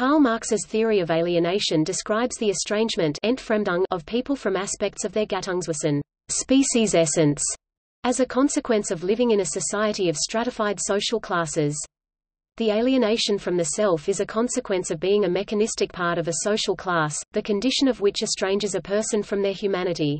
Karl Marx's theory of alienation describes the estrangement of people from aspects of their Gattungswesen species essence, as a consequence of living in a society of stratified social classes. The alienation from the self is a consequence of being a mechanistic part of a social class, the condition of which estranges a person from their humanity.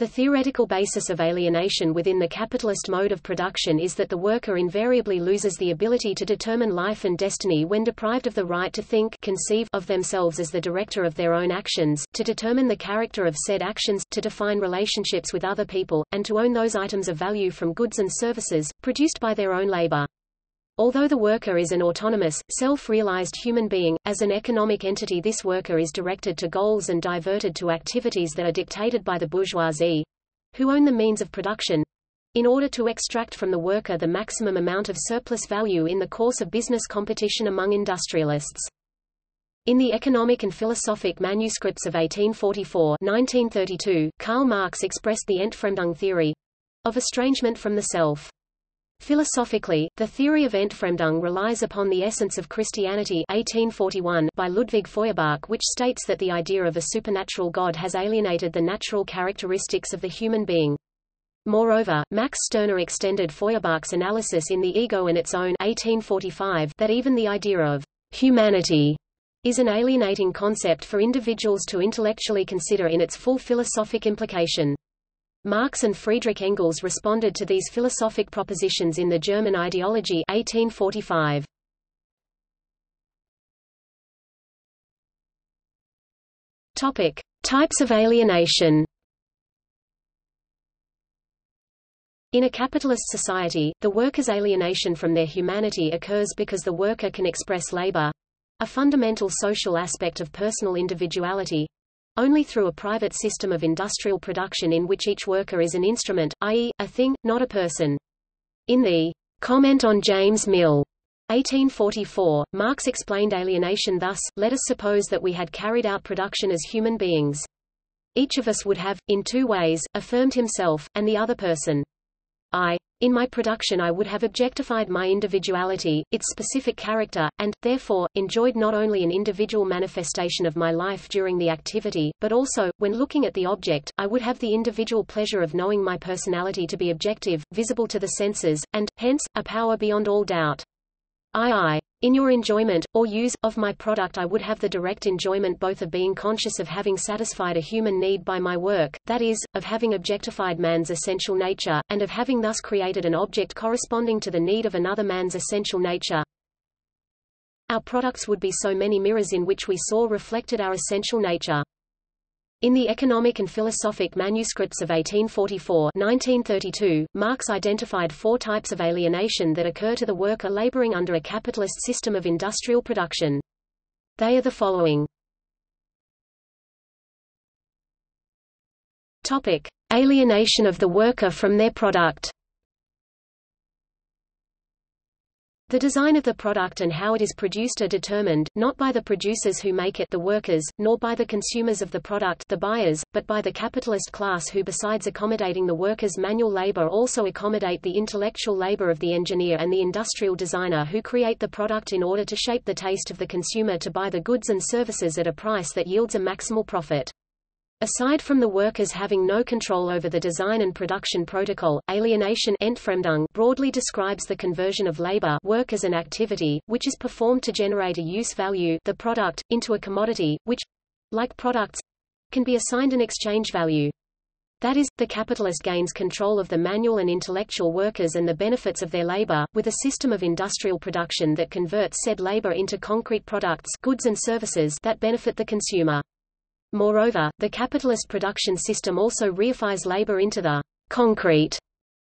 The theoretical basis of alienation within the capitalist mode of production is that the worker invariably loses the ability to determine life and destiny when deprived of the right to think conceive of themselves as the director of their own actions, to determine the character of said actions, to define relationships with other people, and to own those items of value from goods and services, produced by their own labor. Although the worker is an autonomous, self-realized human being, as an economic entity this worker is directed to goals and diverted to activities that are dictated by the bourgeoisie—who own the means of production—in order to extract from the worker the maximum amount of surplus value in the course of business competition among industrialists. In the Economic and Philosophic Manuscripts of 1844-1932, Karl Marx expressed the Entfremdung theory—of estrangement from the self. Philosophically, the theory of Entfremdung relies upon the essence of Christianity 1841 by Ludwig Feuerbach which states that the idea of a supernatural God has alienated the natural characteristics of the human being. Moreover, Max Stirner extended Feuerbach's analysis in The Ego and its own 1845 that even the idea of humanity is an alienating concept for individuals to intellectually consider in its full philosophic implication. Marx and Friedrich Engels responded to these philosophic propositions in the German Ideology 1845. Topic: Types of alienation. In a capitalist society, the worker's alienation from their humanity occurs because the worker can express labor—a fundamental social aspect of personal individuality, only through a private system of industrial production in which each worker is an instrument, i.e., a thing, not a person. In the Comment on James Mill 1844, Marx explained alienation thus, let us suppose that we had carried out production as human beings. Each of us would have, in two ways, affirmed himself, and the other person. I. In my production I would have objectified my individuality, its specific character, and, therefore, enjoyed not only an individual manifestation of my life during the activity, but also, when looking at the object, I would have the individual pleasure of knowing my personality to be objective, visible to the senses, and, hence, a power beyond all doubt. II. In your enjoyment, or use, of my product I would have the direct enjoyment both of being conscious of having satisfied a human need by my work, that is, of having objectified man's essential nature, and of having thus created an object corresponding to the need of another man's essential nature. Our products would be so many mirrors in which we saw reflected our essential nature. In the Economic and Philosophic Manuscripts of 1844-1932, Marx identified four types of alienation that occur to the worker laboring under a capitalist system of industrial production. They are the following. Topic: Alienation of the worker from their product. The design of the product and how it is produced are determined, not by the producers who make it the workers, nor by the consumers of the product the buyers, but by the capitalist class who besides accommodating the workers' manual labor also accommodate the intellectual labor of the engineer and the industrial designer who create the product in order to shape the taste of the consumer to buy the goods and services at a price that yields a maximal profit. Aside from the workers having no control over the design and production protocol, alienation broadly describes the conversion of labor work as an activity, which is performed to generate a use value the product, into a commodity, which, like products, can be assigned an exchange value. That is, the capitalist gains control of the manual and intellectual workers and the benefits of their labor, with a system of industrial production that converts said labor into concrete products goods and services that benefit the consumer. Moreover, the capitalist production system also reifies labor into the concrete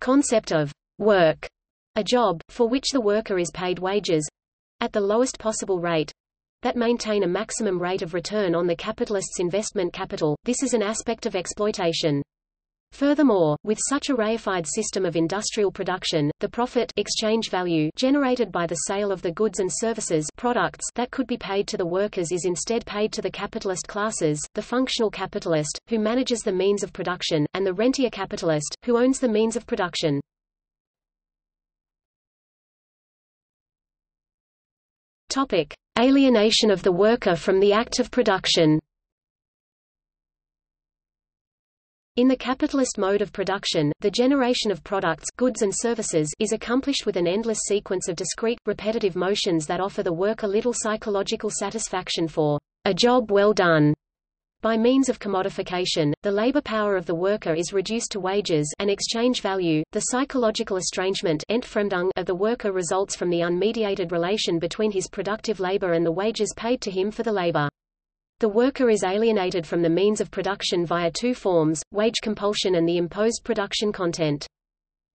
concept of work, a job, for which the worker is paid wages at the lowest possible rate that maintain a maximum rate of return on the capitalist's investment capital. This is an aspect of exploitation. Furthermore, with such a reified system of industrial production, the profit exchange value generated by the sale of the goods and services products that could be paid to the workers is instead paid to the capitalist classes, the functional capitalist, who manages the means of production, and the rentier capitalist, who owns the means of production. Topic. alienation of the worker from the act of production. In the capitalist mode of production, the generation of products goods and services is accomplished with an endless sequence of discrete, repetitive motions that offer the worker little psychological satisfaction for a job well done. By means of commodification, the labor power of the worker is reduced to wages and exchange value. The psychological estrangement of the worker results from the unmediated relation between his productive labor and the wages paid to him for the labor. The worker is alienated from the means of production via two forms, wage compulsion and the imposed production content.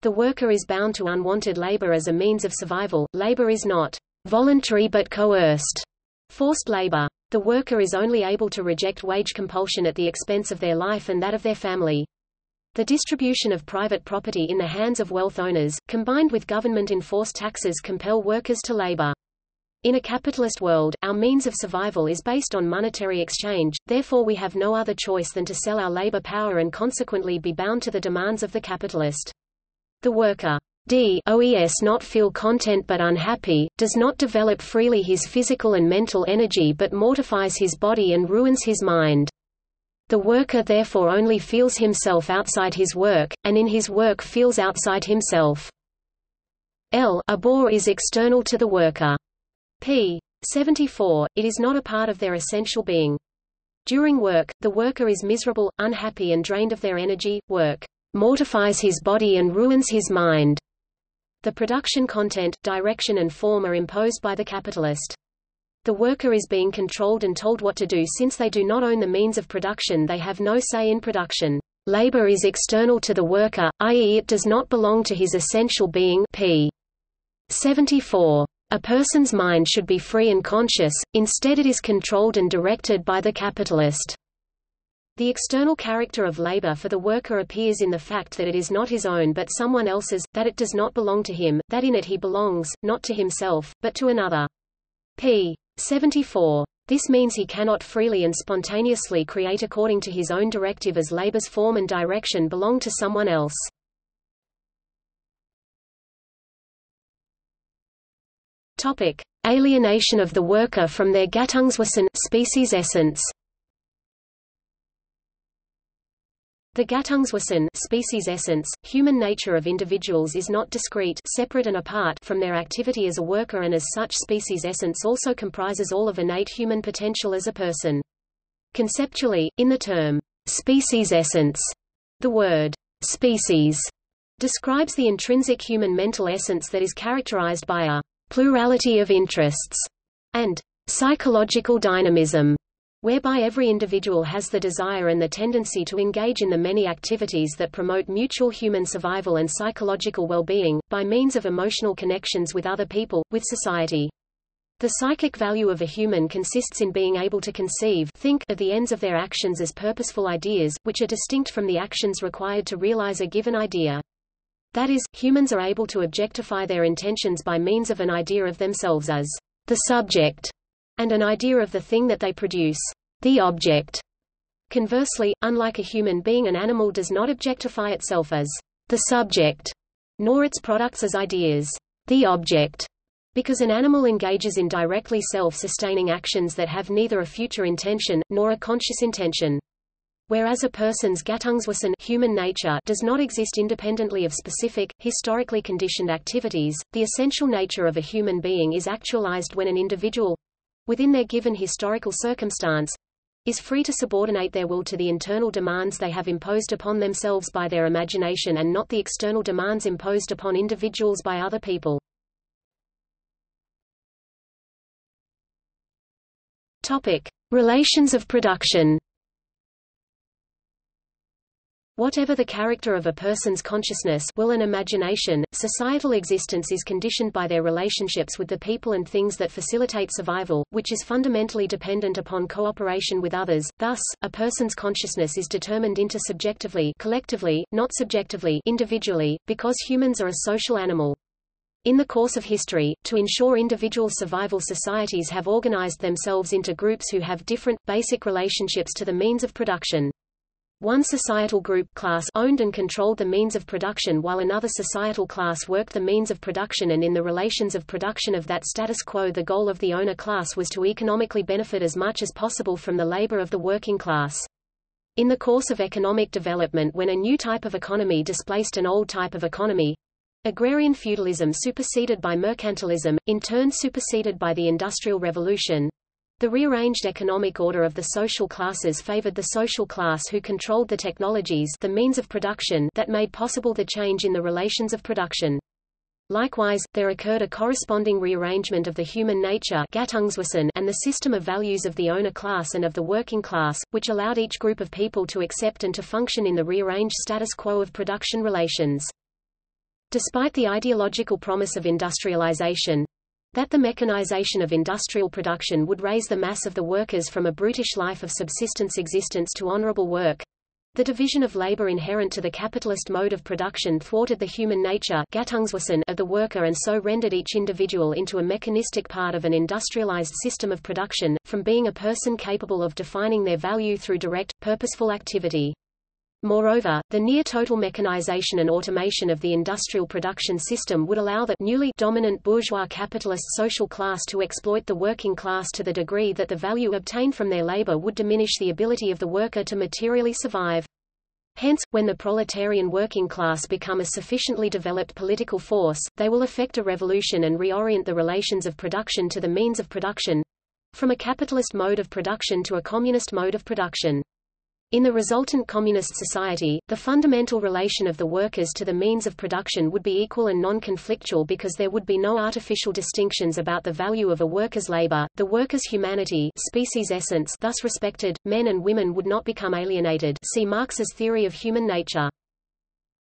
The worker is bound to unwanted labor as a means of survival. Labor is not voluntary but coerced, forced labor. The worker is only able to reject wage compulsion at the expense of their life and that of their family. The distribution of private property in the hands of wealth owners, combined with government-enforced taxes compel workers to labor. In a capitalist world, our means of survival is based on monetary exchange, therefore we have no other choice than to sell our labor power and consequently be bound to the demands of the capitalist. The worker D OES not feel content but unhappy, does not develop freely his physical and mental energy but mortifies his body and ruins his mind. The worker therefore only feels himself outside his work, and in his work feels outside himself. L a bore is external to the worker p. 74, it is not a part of their essential being. During work, the worker is miserable, unhappy and drained of their energy, work mortifies his body and ruins his mind. The production content, direction and form are imposed by the capitalist. The worker is being controlled and told what to do since they do not own the means of production they have no say in production. Labor is external to the worker, i.e. it does not belong to his essential being p. 74. A person's mind should be free and conscious, instead it is controlled and directed by the capitalist. The external character of labor for the worker appears in the fact that it is not his own but someone else's, that it does not belong to him, that in it he belongs, not to himself, but to another. p. 74. This means he cannot freely and spontaneously create according to his own directive as labor's form and direction belong to someone else. Topic: Alienation of the worker from their Gattungswesen species essence. The Gattungswesen species essence, human nature of individuals is not discrete separate and apart from their activity as a worker and as such species essence also comprises all of innate human potential as a person. Conceptually, in the term, species essence, the word, species, describes the intrinsic human mental essence that is characterized by a plurality of interests, and psychological dynamism, whereby every individual has the desire and the tendency to engage in the many activities that promote mutual human survival and psychological well-being, by means of emotional connections with other people, with society. The psychic value of a human consists in being able to conceive think of the ends of their actions as purposeful ideas, which are distinct from the actions required to realize a given idea. That is, humans are able to objectify their intentions by means of an idea of themselves as the subject, and an idea of the thing that they produce, the object. Conversely, unlike a human being an animal does not objectify itself as the subject, nor its products as ideas, the object, because an animal engages in directly self-sustaining actions that have neither a future intention, nor a conscious intention. Whereas a person's Gattungswesen human nature does not exist independently of specific, historically conditioned activities, the essential nature of a human being is actualized when an individual—within their given historical circumstance, is free to subordinate their will to the internal demands they have imposed upon themselves by their imagination and not the external demands imposed upon individuals by other people. Topic. Relations of production Whatever the character of a person's consciousness will and imagination, societal existence is conditioned by their relationships with the people and things that facilitate survival, which is fundamentally dependent upon cooperation with others. Thus, a person's consciousness is determined intersubjectively collectively, not subjectively individually, because humans are a social animal. In the course of history, to ensure individual survival societies have organized themselves into groups who have different, basic relationships to the means of production. One societal group class owned and controlled the means of production while another societal class worked the means of production and in the relations of production of that status quo the goal of the owner class was to economically benefit as much as possible from the labor of the working class. In the course of economic development when a new type of economy displaced an old type of economy, agrarian feudalism superseded by mercantilism, in turn superseded by the Industrial Revolution, the rearranged economic order of the social classes favored the social class who controlled the technologies the means of production that made possible the change in the relations of production. Likewise, there occurred a corresponding rearrangement of the human nature and the system of values of the owner class and of the working class, which allowed each group of people to accept and to function in the rearranged status quo of production relations. Despite the ideological promise of industrialization, that the mechanization of industrial production would raise the mass of the workers from a brutish life of subsistence existence to honorable work. The division of labor inherent to the capitalist mode of production thwarted the human nature of the worker and so rendered each individual into a mechanistic part of an industrialized system of production, from being a person capable of defining their value through direct, purposeful activity. Moreover, the near-total mechanization and automation of the industrial production system would allow the newly dominant bourgeois capitalist social class to exploit the working class to the degree that the value obtained from their labor would diminish the ability of the worker to materially survive. Hence, when the proletarian working class become a sufficiently developed political force, they will effect a revolution and reorient the relations of production to the means of production—from a capitalist mode of production to a communist mode of production. In the resultant communist society, the fundamental relation of the workers to the means of production would be equal and non-conflictual because there would be no artificial distinctions about the value of a worker's labor, the worker's humanity species essence thus respected, men and women would not become alienated see Marx's theory of human nature.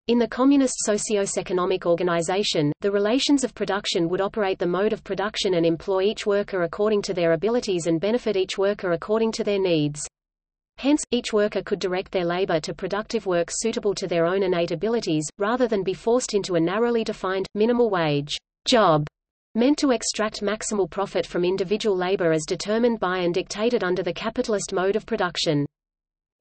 In the communist socio-economic organization, the relations of production would operate the mode of production and employ each worker according to their abilities and benefit each worker according to their needs. Hence, each worker could direct their labor to productive work suitable to their own innate abilities, rather than be forced into a narrowly defined, minimal wage job meant to extract maximal profit from individual labor as determined by and dictated under the capitalist mode of production.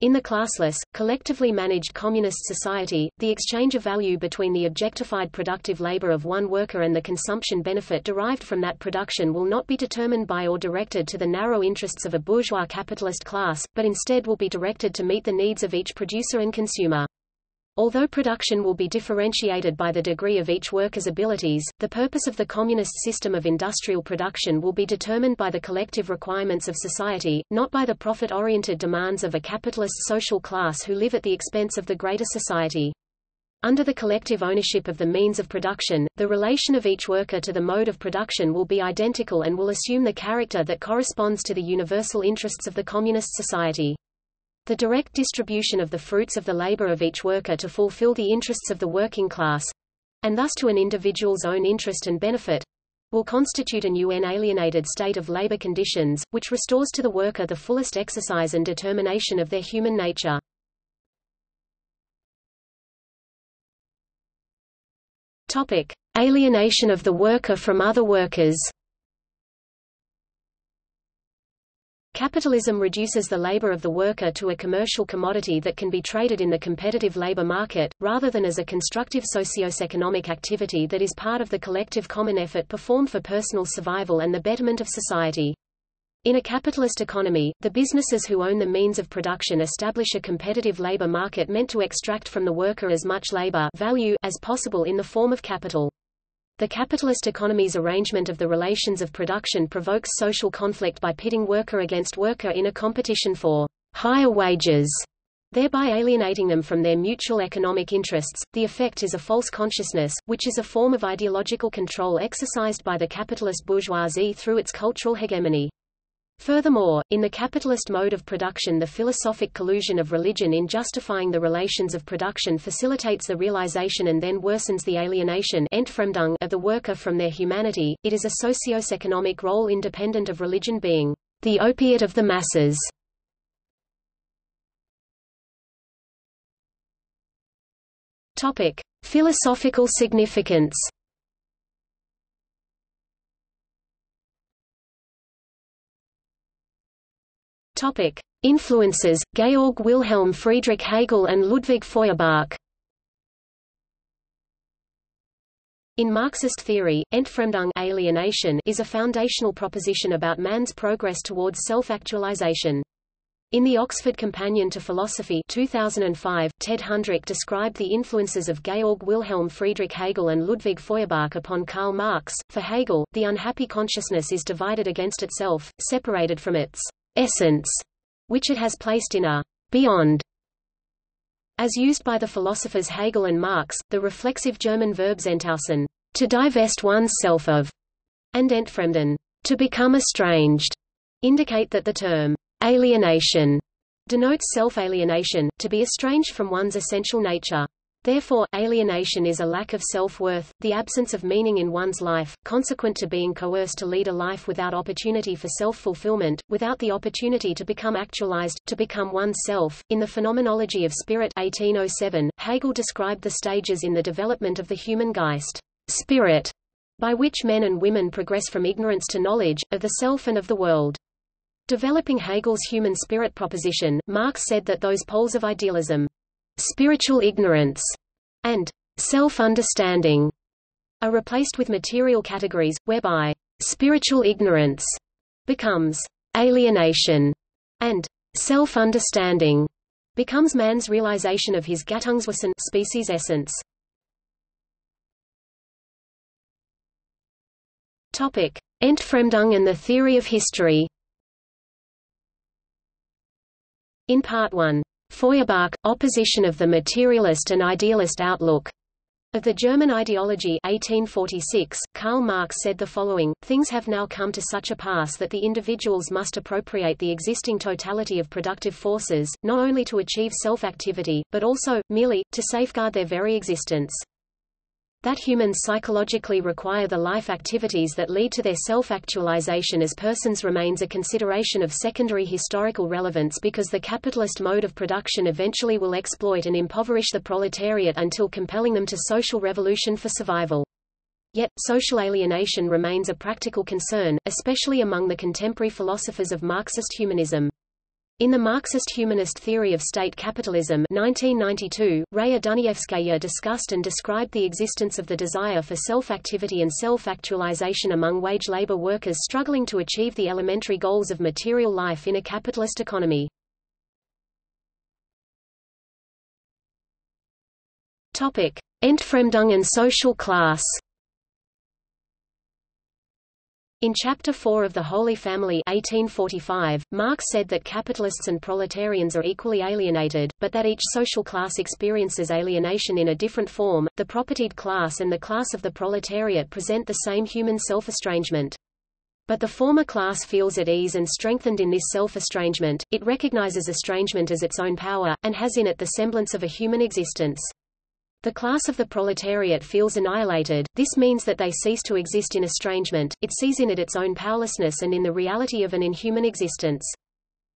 In the classless, collectively managed communist society, the exchange of value between the objectified productive labor of one worker and the consumption benefit derived from that production will not be determined by or directed to the narrow interests of a bourgeois capitalist class, but instead will be directed to meet the needs of each producer and consumer. Although production will be differentiated by the degree of each worker's abilities, the purpose of the communist system of industrial production will be determined by the collective requirements of society, not by the profit-oriented demands of a capitalist social class who live at the expense of the greater society. Under the collective ownership of the means of production, the relation of each worker to the mode of production will be identical and will assume the character that corresponds to the universal interests of the communist society. The direct distribution of the fruits of the labor of each worker to fulfill the interests of the working class and thus to an individual's own interest and benefit will constitute a new unalienated state of labor conditions, which restores to the worker the fullest exercise and determination of their human nature. Topic. Alienation of the worker from other workers Capitalism reduces the labor of the worker to a commercial commodity that can be traded in the competitive labor market, rather than as a constructive socio-economic activity that is part of the collective common effort performed for personal survival and the betterment of society. In a capitalist economy, the businesses who own the means of production establish a competitive labor market meant to extract from the worker as much labor value as possible in the form of capital. The capitalist economy's arrangement of the relations of production provokes social conflict by pitting worker against worker in a competition for higher wages, thereby alienating them from their mutual economic interests. The effect is a false consciousness, which is a form of ideological control exercised by the capitalist bourgeoisie through its cultural hegemony. Furthermore, in the capitalist mode of production the philosophic collusion of religion in justifying the relations of production facilitates the realization and then worsens the alienation of the worker from their humanity. It is a socio-economic role independent of religion being the opiate of the masses. Topic: Philosophical significance. Topic. Influences, Georg Wilhelm Friedrich Hegel and Ludwig Feuerbach In Marxist theory, Entfremdung alienation is a foundational proposition about man's progress towards self-actualization. In the Oxford Companion to Philosophy 2005, Ted Honderich described the influences of Georg Wilhelm Friedrich Hegel and Ludwig Feuerbach upon Karl Marx. For Hegel, the unhappy consciousness is divided against itself, separated from its essence, which it has placed in a beyond. As used by the philosophers Hegel and Marx, the reflexive German verbs entäußern, to divest one's self of, and entfremden, to become estranged, indicate that the term Alienation denotes self-alienation, to be estranged from one's essential nature. Therefore, alienation is a lack of self-worth, the absence of meaning in one's life, consequent to being coerced to lead a life without opportunity for self-fulfillment, without the opportunity to become actualized, to become oneself. In the Phenomenology of Spirit 1807, Hegel described the stages in the development of the human Geist, spirit, by which men and women progress from ignorance to knowledge, of the self and of the world. Developing Hegel's human spirit proposition, Marx said that those poles of idealism, spiritual ignorance, and self-understanding, are replaced with material categories, whereby spiritual ignorance becomes alienation, and self-understanding becomes man's realization of his Gattungswesen species essence. Topic: Entfremdung and the theory of history. In Part 1, Feuerbach, Opposition of the Materialist and Idealist Outlook. Of the German Ideology 1846, Karl Marx said the following, Things have now come to such a pass that the individuals must appropriate the existing totality of productive forces, not only to achieve self-activity, but also, merely, to safeguard their very existence that humans psychologically require the life activities that lead to their self-actualization as persons remains a consideration of secondary historical relevance because the capitalist mode of production eventually will exploit and impoverish the proletariat until compelling them to social revolution for survival. Yet, social alienation remains a practical concern, especially among the contemporary philosophers of Marxist humanism. In the Marxist humanist theory of state capitalism 1992, Raya Dunayevskaya discussed and described the existence of the desire for self-activity and self-actualization among wage labor workers struggling to achieve the elementary goals of material life in a capitalist economy. Entfremdung and social class In Chapter 4 of The Holy Family 1845, Marx said that capitalists and proletarians are equally alienated, but that each social class experiences alienation in a different form. The propertied class and the class of the proletariat present the same human self-estrangement. But the former class feels at ease and strengthened in this self-estrangement, it recognizes estrangement as its own power, and has in it the semblance of a human existence. The class of the proletariat feels annihilated, this means that they cease to exist in estrangement, it sees in it its own powerlessness and in the reality of an inhuman existence.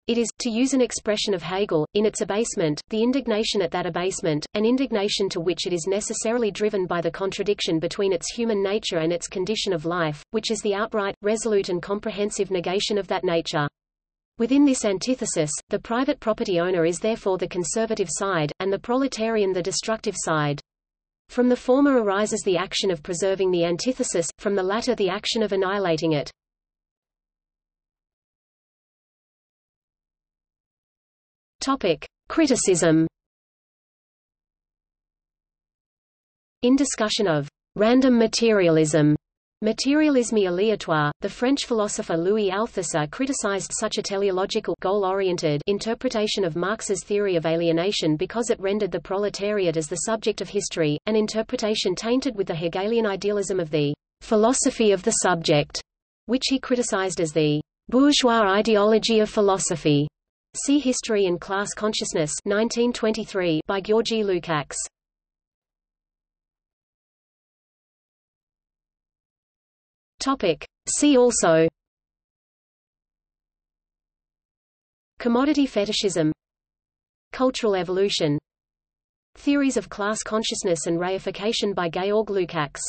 It is, to use an expression of Hegel, in its abasement, the indignation at that abasement, an indignation to which it is necessarily driven by the contradiction between its human nature and its condition of life, which is the outright, resolute and comprehensive negation of that nature. Within this antithesis, the private property owner is therefore the conservative side, and the proletarian the destructive side. From the former arises the action of preserving the antithesis, from the latter the action of annihilating it. Topic. Criticism In discussion of random materialism Materialisme aléatoire, the French philosopher Louis Althusser criticized such a teleological goal-oriented interpretation of Marx's theory of alienation because it rendered the proletariat as the subject of history, an interpretation tainted with the Hegelian idealism of the philosophy of the subject, which he criticized as the bourgeois ideology of philosophy. See History and Class Consciousness 1923 by Georgi Lukács. Topic. See also. Commodity fetishism. Cultural evolution. Theories of class consciousness and reification by Georg Lukács